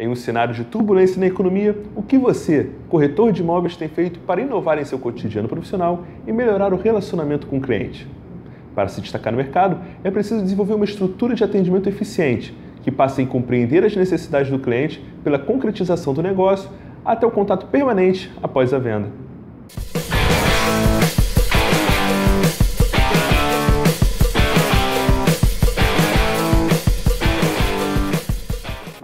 Em um cenário de turbulência na economia, o que você, corretor de imóveis, tem feito para inovar em seu cotidiano profissional e melhorar o relacionamento com o cliente? Para se destacar no mercado, é preciso desenvolver uma estrutura de atendimento eficiente, que passe em compreender as necessidades do cliente pela concretização do negócio até o contato permanente após a venda.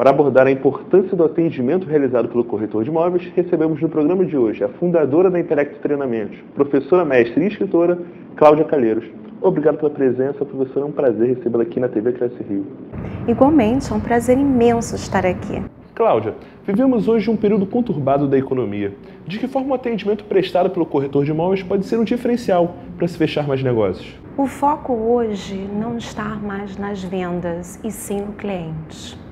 Para abordar a importância do atendimento realizado pelo corretor de imóveis, recebemos no programa de hoje a fundadora da Intelecto Treinamentos, professora mestre e escritora Cláudia Calheiros. Obrigado pela presença, professora. É um prazer recebê-la aqui na TV Cresce Rio. Igualmente, é um prazer imenso estar aqui. Cláudia, vivemos hoje um período conturbado da economia. De que forma o atendimento prestado pelo corretor de imóveis pode ser um diferencial para se fechar mais negócios? O foco hoje não está mais nas vendas e sim no cliente.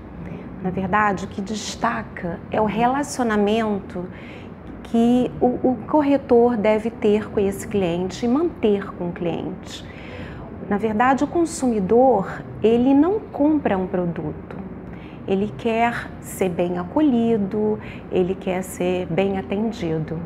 Na verdade, o que destaca é o relacionamento que o, o, corretor deve ter com esse cliente e manter com o cliente. Na verdade, o consumidor, ele não compra um produto. Ele quer ser bem acolhido, ele quer ser bem atendido.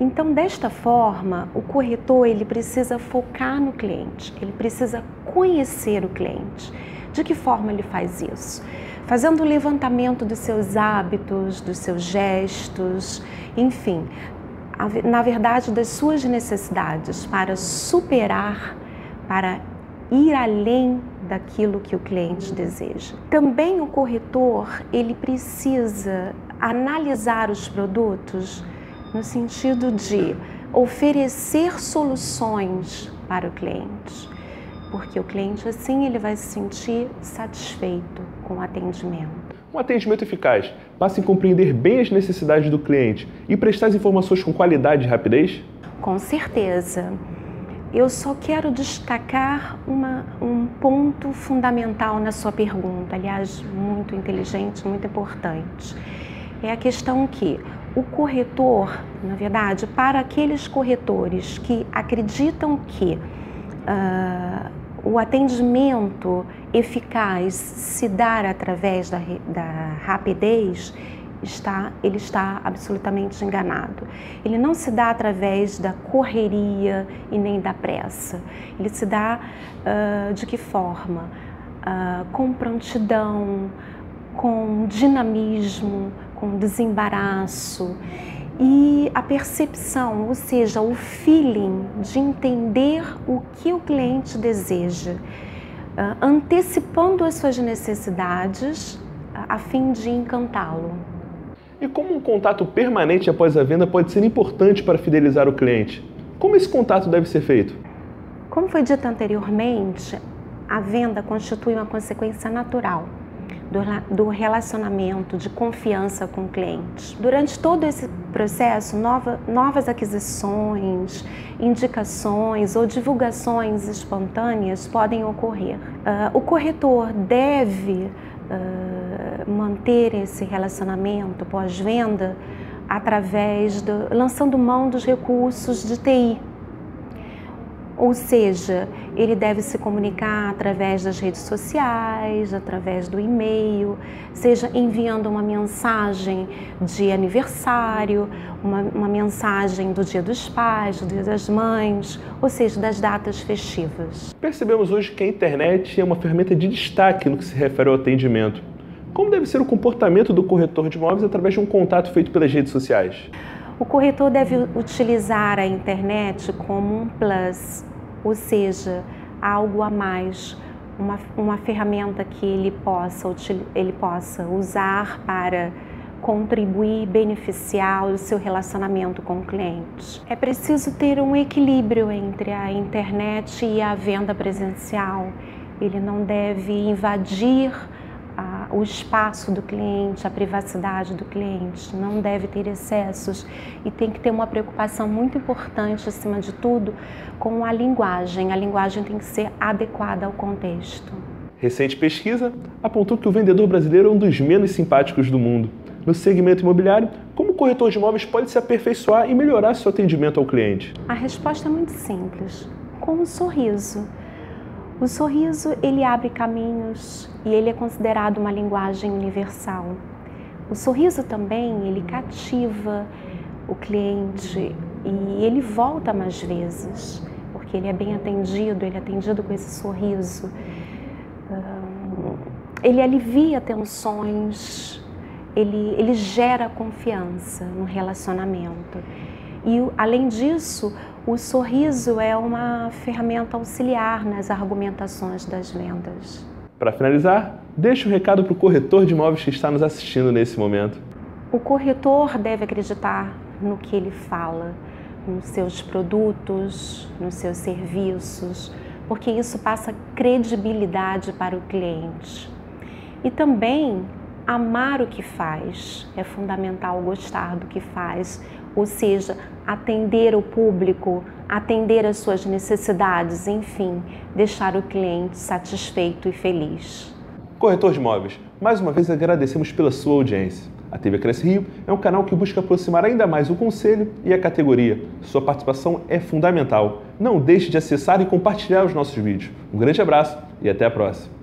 Então, desta forma, o corretor ele precisa focar no cliente, ele precisa conhecer o cliente. De que forma ele faz isso? Fazendo o levantamento dos seus hábitos, dos seus gestos, enfim, na verdade, das suas necessidades para superar, para ir além daquilo que o cliente deseja. Também o corretor, ele precisa analisar os produtos no sentido de oferecer soluções para o cliente porque o cliente assim ele vai se sentir satisfeito com o atendimento. Um atendimento eficaz passa em compreender bem as necessidades do cliente e prestar as informações com qualidade e rapidez? Com certeza. Eu só quero destacar uma, um ponto fundamental na sua pergunta, aliás, muito inteligente, muito importante. É a questão que o corretor, na verdade, para aqueles corretores que acreditam que uh, o atendimento eficaz se dar através da, da rapidez, está, ele está absolutamente enganado. Ele não se dá através da correria e nem da pressa. Ele se dá uh, de que forma? Uh, com prontidão, com dinamismo, com desembaraço e a percepção, ou seja, o feeling de entender o que o cliente deseja, antecipando as suas necessidades ah, a fim de encantá-lo. E como um contato permanente após a venda pode ser importante para fidelizar o cliente? Como esse contato deve ser feito? Como foi dito anteriormente, a venda constitui uma consequência natural do, relacionamento de confiança com o cliente. Durante todo esse processo, nova, novas aquisições, indicações ou divulgações espontâneas podem ocorrer. Uh, o corretor deve uh, manter esse relacionamento pós-venda através do lançando mão dos recursos de TI ou seja, ele deve se comunicar através das redes sociais, através do e-mail, seja enviando uma mensagem de aniversário, uma, uma, mensagem do Dia dos Pais, do Dia das Mães, ou seja, das datas festivas. Percebemos hoje que a internet é uma ferramenta de destaque no que se refere ao atendimento. Como deve ser o comportamento do corretor de imóveis através de um contato feito pelas redes sociais? O corretor deve utilizar a internet como um plus, ou seja, algo a mais, uma, uma ferramenta que ele possa, ele possa usar para contribuir, beneficiar o seu relacionamento com o cliente. É preciso ter um equilíbrio entre a internet e a venda presencial. Ele não deve invadir o espaço do cliente, a privacidade do cliente, não deve ter excessos e tem que ter uma preocupação muito importante, acima de tudo, com a linguagem. A linguagem tem que ser adequada ao contexto. Recente pesquisa apontou que o vendedor brasileiro é um dos menos simpáticos do mundo. No segmento imobiliário, como o corretor de imóveis pode se aperfeiçoar e melhorar seu atendimento ao cliente? A resposta é muito simples: com um sorriso. O sorriso ele abre caminhos e ele é considerado uma linguagem universal. O sorriso também, ele cativa o cliente e ele volta mais vezes, porque ele é bem atendido, ele é atendido com esse sorriso. Ele alivia tensões, ele, ele gera confiança no relacionamento. E, além disso, o sorriso é uma ferramenta auxiliar nas argumentações das vendas. Para finalizar, deixe um recado para o corretor de imóveis que está nos assistindo nesse momento. O corretor deve acreditar no que ele fala, nos seus produtos, nos seus serviços, porque isso passa credibilidade para o cliente. E também amar o que faz, é fundamental gostar do que faz, ou seja, atender o público, atender as suas necessidades, enfim, deixar o cliente satisfeito e feliz. Corretor de Imóveis, mais uma vez agradecemos pela sua audiência. A TV Cresce Rio é um canal que busca aproximar ainda mais o conselho e a categoria. Sua participação é fundamental. Não deixe de acessar e compartilhar os nossos vídeos. Um grande abraço e até a próxima.